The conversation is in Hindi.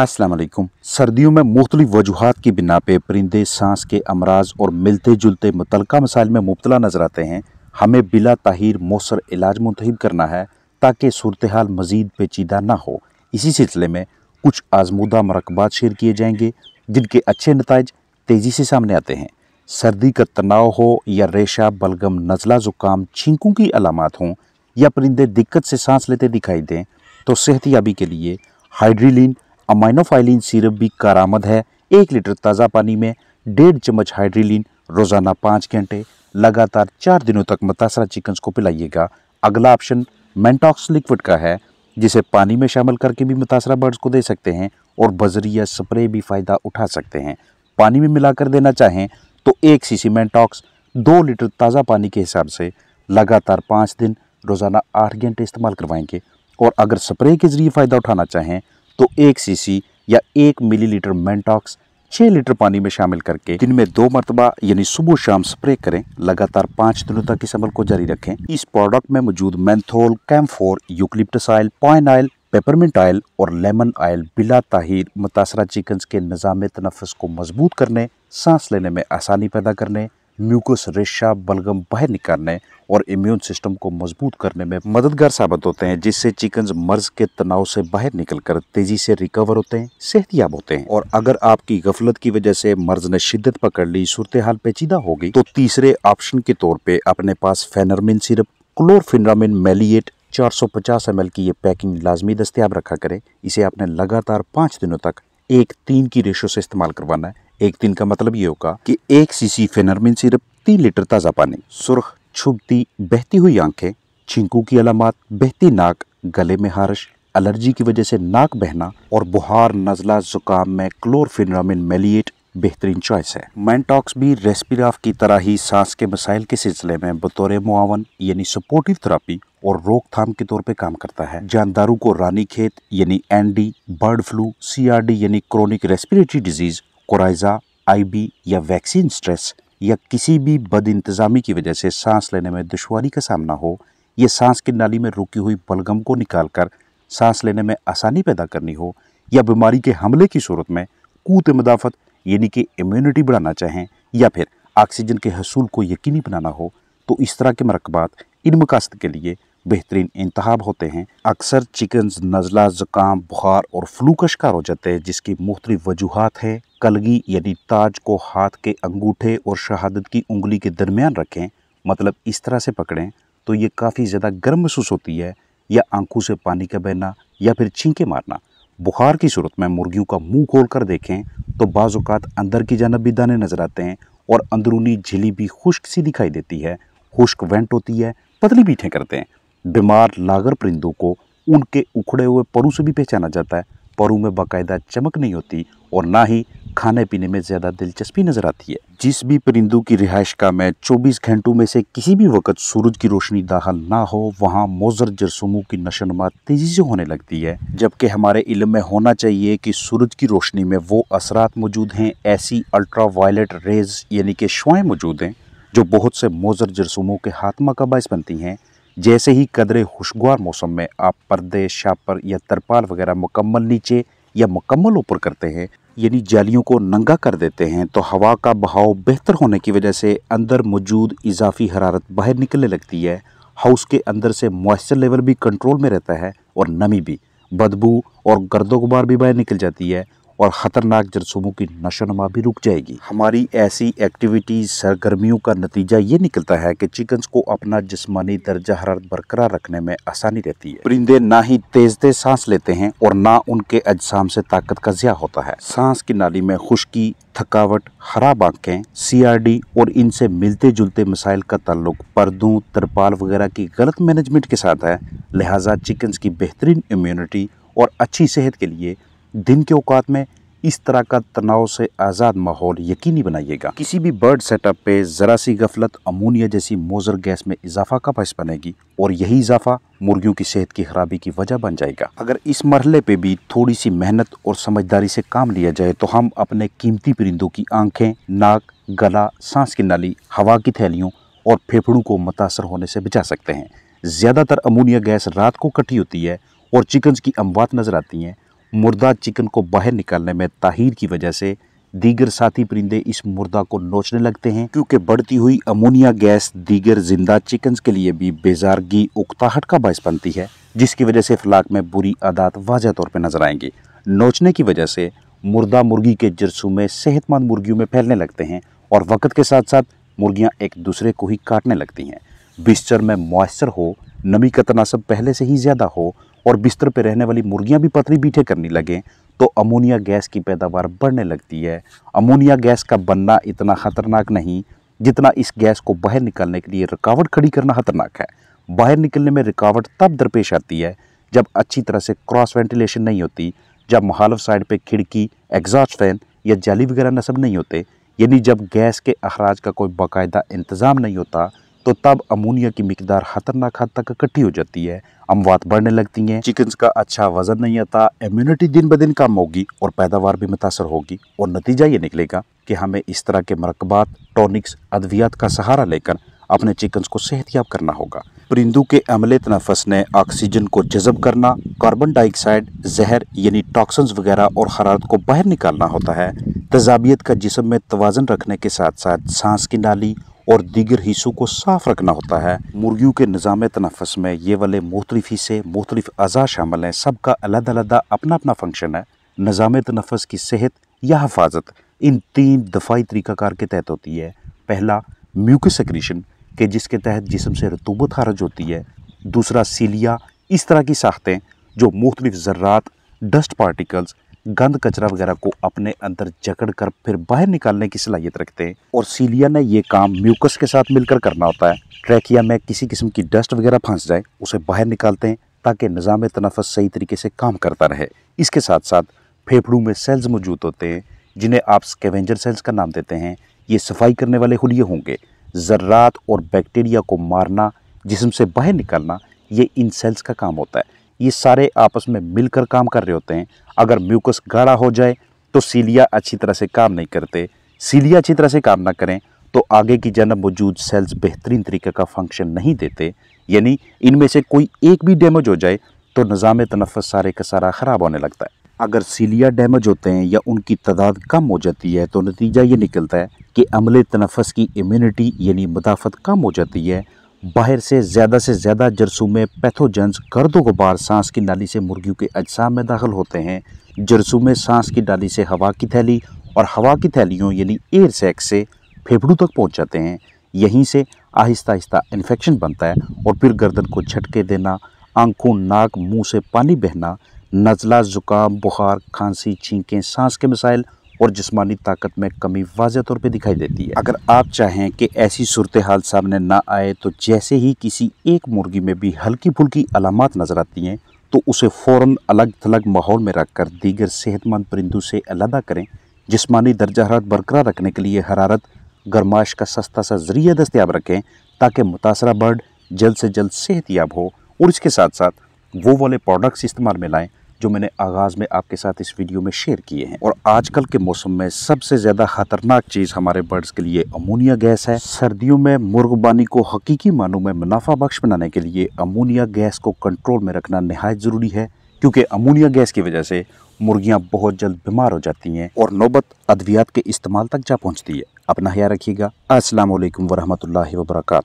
वालेकुम। सर्दियों में मुख्तलिफ़ वजूहत की बिना पे परिंदे सांस के अमराज और मिलते जुलते मुतलका मसाइल में मुबतला नज़र आते हैं। हमें बिला ताहिर मौसर इलाज मुंतब करना है ताकि सूरत हाल मज़ीद पेचीदा ना हो। इसी सिलसिले में कुछ आजमूदा मरकबात शेयर किए जाएँगे, जिनके अच्छे नतज तेज़ी से सामने आते हैं। सर्दी का तनाव हो या रेशा, बलगम, नज़ला ज़ुकाम, छींकों की अलामत हों या परिंदे दिक्कत से सांस लेते दिखाई दें तो सेहतियाबी के लिए हाइड्रीलिन अमाइनोफाइलिन सिरप भी कारामद है। एक लीटर ताज़ा पानी में डेढ़ चम्मच हाइड्रीलिन रोज़ाना पाँच घंटे, लगातार चार दिनों तक मुतासरा चिकन्स को पिलाइएगा। अगला ऑप्शन मेंटॉक्स लिक्विड का है, जिसे पानी में शामिल करके भी मुतासरा बर्ड्स को दे सकते हैं और बजरिया स्प्रे भी फ़ायदा उठा सकते हैं। पानी में मिलाकर देना चाहें तो एक सी मेंटॉक्स, दो लीटर ताज़ा पानी के हिसाब से लगातार पाँच दिन रोज़ाना आठ घंटे इस्तेमाल करवाएँगे। और अगर स्प्रे के ज़रिए फ़ायदा उठाना चाहें तो एक सीसी या एक मिलीलीटर मेंटॉक्स छः लीटर पानी में शामिल करके दिन में दो मरतबा, यानी सुबह शाम स्प्रे करें। लगातार पाँच दिनों तक इस अमल को जारी रखें। इस प्रोडक्ट में मौजूद menthol camphor eucalyptus oil pine oil peppermint oil और लेमन ऑयल बिला ताहिर मुतासरा चिकन्स के निज़ाम तनफ़स को मज़बूत करने, सांस लेने में आसानी पैदा करने म्यूकस रेशा बलगम बाहर निकालने और इम्यून सिस्टम को मज़बूत करने में मददगार साबित होते हैं, जिससे चिकन मर्ज के तनाव से बाहर निकलकर तेज़ी से रिकवर होते हैं, सेहतियाब होते हैं। और अगर आपकी गफलत की वजह से मर्ज ने शिद्दत पकड़ ली सूरत हाल पेचीदा हो गई तो तीसरे ऑप्शन के तौर पर अपने पास फेनरमिन सिरप, क्लोरफिनरामिन मेलिएट 450 एम की ये पैकिंग लाजमी दस्तियाब रखा करें। इसे आपने लगातार पाँच दिनों तक एक तीन की रेशो से इस्तेमाल करवाना है। एक दिन का मतलब ये होगा कि एक सीसी फेनरमिन सिरप तीन लीटर ताज़ा पानी, सुर्ख, छुपती, बहती हुई आँखें, छिंकू की अलामत, बहती नाक, गले में हारश, एलर्जी की वजह से नाक बहना और बुहार, नजला, जुकाम में क्लोरफिनरामिन मेलिएट बेहतरीन चॉइस है। मैंटॉक्स भी रेस्पिराफ की तरह ही सांस के मसाइल के सिलसिले में बतौर मुआवन, यानी सपोर्टिव थेरापी और रोकथाम के तौर पे काम करता है। जानदारों को रानी खेत, यानी एनडी बर्ड फ्लू सीआरडी यानी chronic respiratory disease coryza, IB या वैक्सीन स्ट्रेस या किसी भी बद इंतज़ामी की वजह से सांस लेने में दुशारी का सामना हो, या सांस की नाली में रुकी हुई बलगम को निकालकर सांस लेने में आसानी पैदा करनी हो, या बीमारी के हमले की सूरत में कूत मदाफत यानी कि इम्यूनिटी बढ़ाना चाहें, या फिर ऑक्सीजन के हसूल को यकीनी बनाना हो तो इस तरह के मरकबात इन मकासद के लिए बेहतरीन इंतहाब होते हैं। अक्सर चिकन नज़ला, ज़ुकाम, बुखार और फ्लू का शिकार हो जाते हैं, जिसकी मुख्तलिफ़ वजूहत है। कलगी यानी ताज को हाथ के अंगूठे और शहादत की उंगली के दरमियान रखें मतलब इस तरह से पकड़ें तो ये काफ़ी ज़्यादा गर्म महसूस होती है, या आँखों से पानी का बहना, या फिर छींके मारना। बुखार की सूरत में मुर्गियों का मुँह खोल कर देखें तो बाज़ात अंदर की जानब भी दाने नज़र आते हैं, और अंदरूनी झिली भी खुश्क सी दिखाई देती है, खुश्क वेंट होती है, पतली पीठें करते हैं। बीमार लागर परिंदों को उनके उखड़े हुए परों से भी पहचाना जाता है, परों में बाकायदा चमक नहीं होती, और ना ही खाने पीने में ज़्यादा दिलचस्पी नज़र आती है। जिस भी परिंदों की रिहाइश का में 24 घंटों में से किसी भी वक्त सूरज की रोशनी दाखिल ना हो, वहाँ मोजर जरसुमों की नशोनुमा तेज़ी से होने लगती है। जबकि हमारे इल्म में होना चाहिए कि सूरज की रोशनी में वो असरात मौजूद हैं, ऐसी अल्ट्रा वायलेट रेज यानी कि शुआएँ मौजूद हैं, जो बहुत से मोजर जरसुमों के हाथमा का बायस बनती हैं। जैसे ही कदरे खुशगवार मौसम में आप पर्दे, शापर या तरपाल वगैरह मुकम्मल नीचे या मुकम्मल ऊपर करते हैं यानी जालियों को नंगा कर देते हैं तो हवा का बहाव बेहतर होने की वजह से अंदर मौजूद इजाफी हरारत बाहर निकलने लगती है। हाउस के अंदर से मॉइस्चर लेवल भी कंट्रोल में रहता है और नमी भी, बदबू और गर्दो गुबार भी बाहर निकल जाती है। और ख़तरनाक जरसूमों की नशोनुमा भी रुक जाएगी। हमारी ऐसी एक्टिविटीज़ सरगर्मियों का नतीजा ये निकलता है कि चिकन्स को अपना जिसमानी दर्जा हरारत बरकरार रखने में आसानी रहती है। परिंदे ना ही तेज तेज सांस लेते हैं और ना उनके अजसाम से ताकत का जिया होता है। सांस की नाली में खुश्की, थकावट, खराब आँखें सीआरडी और इनसे मिलते जुलते मसाइल का ताल्लुक, पर्दों, तरपाल वगैरह की गलत मैनेजमेंट के साथ है। लिहाजा चिकन्स की बेहतरीन इम्यूनिटी और अच्छी सेहत के लिए दिन के औकात में इस तरह का तनाव से आज़ाद माहौल यकीनी बनाइएगा। किसी भी बर्ड सेटअप पे ज़रा सी गफलत अमोनिया जैसी मोजर गैस में इजाफा का बायस बनेगी? और यही इजाफा मुर्गियों की सेहत की खराबी की वजह बन जाएगा। अगर इस मरहले पे भी थोड़ी सी मेहनत और समझदारी से काम लिया जाए तो हम अपने कीमती परिंदों की आँखें, नाक, गला, सांस की नाली, हवा की थैलियों और फेफड़ों को मुतासर होने से बचा सकते हैं। ज़्यादातर अमोनिया गैस रात को कटी होती है और चिकन्स की अमवात नज़र आती हैं। मुर्दा चिकन को बाहर निकालने में ताहिर की वजह से दीगर साथी परिंदे इस मुर्दा को नोचने लगते हैं, क्योंकि बढ़ती हुई अमोनिया गैस दीगर ज़िंदा चिकन के लिए भी बेजारगी उकताहट का बायस बनती है, जिसकी वजह से फलाक में बुरी आदात वाजह तौर पर नज़र आएँगी। नोचने की वजह से मुर्दा मुर्गी के जरसू में सेहतमंद मुर्गियों में फैलने लगते हैं और वक्त के साथ साथ मुर्गियाँ एक दूसरे को ही काटने लगती हैं। बिस्तर में मॉइस्चर हो, नमी का तनासब पहले से ही ज़्यादा हो और बिस्तर पर रहने वाली मुर्गियाँ भी पतली बीठे करने लगें तो अमोनिया गैस की पैदावार बढ़ने लगती है। अमोनिया गैस का बनना इतना ख़तरनाक नहीं, जितना इस गैस को बाहर निकालने के लिए रुकावट खड़ी करना खतरनाक है। बाहर निकलने में रुकावट तब दरपेश आती है, जब अच्छी तरह से क्रॉस वेंटिलेशन नहीं होती, जब मुहालफ साइड पे खिड़की, एग्जॉस्ट फ़ैन या जाली वगैरह नसब नहीं होते, यानी जब गैस के अखराज का कोई बाकायदा इंतज़ाम नहीं होता तो तब अमोनिया की मकदार खतरनाक हद तक इकट्ठी हो जाती है। अमवात बढ़ने लगती हैं। चिकन का अच्छा वज़न नहीं आता। इम्यूनिटी दिन ब दिन कम होगी और पैदावार भी मुतासर होगी। और नतीजा ये निकलेगा कि हमें इस तरह के मरकबात, टॉनिक्स, अद्वियात का सहारा लेकर अपने चिकन को सेहतियाब करना होगा। परिंदों के अमले तनफस ने ऑक्सीजन को जज़ब करना, कार्बन डाइऑक्साइड, जहर यानी टॉक्सन्स वगैरह और हरारत को बाहर निकालना होता है। तजाबियत का जिसम में तोज़न रखने के साथ साथ सांस की नाली और दीगर हिस्सों को साफ़ रखना होता है। मुर्गियों के निज़ाम तनफस में ये वाले मुख्तलिफ़ हिस्से, मुख्तलिफ़ अज़ा शामिल हैं। सबका अलग अलग अपना अपना फ़ंक्शन है। निज़ाम तनफस की सेहत या हफाजत इन तीन दफाई तरीक़ाकार के तहत होती है। पहला, म्यूकस सक्रीशन, के जिसके तहत जिसम से रतूबत खारज होती है। दूसरा, सीलिया, इस तरह की साख्तें जो मुख्तलिफ़ ज़र्रात, डस्ट पार्टिकल्स गंद कचरा वगैरह को अपने अंदर जकड़ कर फिर बाहर निकालने की सलाहियत रखते हैं। और सीलिया ने ये काम म्यूकस के साथ मिलकर करना होता है। ट्रैकिया में किसी किस्म की डस्ट वगैरह फंस जाए, उसे बाहर निकालते हैं ताकि निज़ाम तनफस सही तरीके से काम करता रहे। इसके साथ साथ फेफड़ों में सेल्स मौजूद होते हैं, जिन्हें आप स्केवेंजर सेल्स का नाम देते हैं। ये सफ़ाई करने वाले हुलिये होंगे। ज़र्रात और बैक्टीरिया को मारना, जिसम से बाहर निकालना, ये इन सेल्स का काम होता है। ये सारे आपस में मिलकर काम कर रहे होते हैं। अगर म्यूकस गाढ़ा हो जाए तो सीलिया अच्छी तरह से काम नहीं करते। सीलिया अच्छी तरह से काम ना करें तो आगे की जन्म मौजूद सेल्स बेहतरीन तरीके का फ़ंक्शन नहीं देते। यानी इनमें से कोई एक भी डैमेज हो जाए तो निज़ाम तनफस सारे का सारा ख़राब होने लगता है। अगर सीलिया डैमेज होते हैं या उनकी तादाद कम हो जाती है तो नतीजा ये निकलता है कि अमले तनफस की इम्यूनिटी यानी मुदाफ़त कम हो जाती है बाहर से ज़्यादा से ज़्यादा जरसूम पैथोजेंस गर्द गुबार सांस की नाली से मुर्गियों के अजसाम में दाखिल होते हैं। जरसूम सांस की नाली से हवा की थैली और हवा की थैलियों यानी एयर सैक से फेफड़ों तक पहुँच जाते हैं। यहीं से आहिस्ता आहिस्ता इन्फेक्शन बनता है और फिर गर्दन को झटके देना, आँखों, नाक, मुँह से पानी बहना, नज़ला, ज़ुकाम, बुखार, खांसी छींकें सांस के मसाइल और जिसमानी ताकत में कमी वाज तौर पर दिखाई देती है। अगर आप चाहें कि ऐसी सूरत हाल सामने ना आए तो जैसे ही किसी एक मुर्गी में भी हल्की फुल्की अलामत नज़र आती हैं तो उसे फ़ौर अलग थलग माहौल में रख कर दीगर सेहतमंद परिंदों से अलहदा करें। जिसमानी दर्जा हरारत बरकरार रखने के लिए हरारत गर्माश का सस्ता सा ज़रिया दस्तियाब रखें, ताकि मुतासरा बर्ड जल्द से जल्द सेहत याब हो और इसके साथ साथ वो वाले प्रोडक्ट्स इस्तेमाल में लाएँ जो मैंने आगाज़ में आपके साथ इस वीडियो में शेयर किए हैं। और आजकल के मौसम में सबसे ज़्यादा ख़तरनाक चीज़ हमारे बर्ड्स के लिए अमोनिया गैस है। सर्दियों में मुर्गबानी को हकीकी मानों में मुनाफा बख्श बनाने के लिए अमोनिया गैस को कंट्रोल में रखना नहायत ज़रूरी है, क्योंकि अमोनिया गैस की वजह से मुर्गियाँ बहुत जल्द बीमार हो जाती हैं और नौबत अद्वियात के इस्तेमाल तक जा पहुँचती है। अपना ख्याल रखिएगा। असलम वरहमल वर्का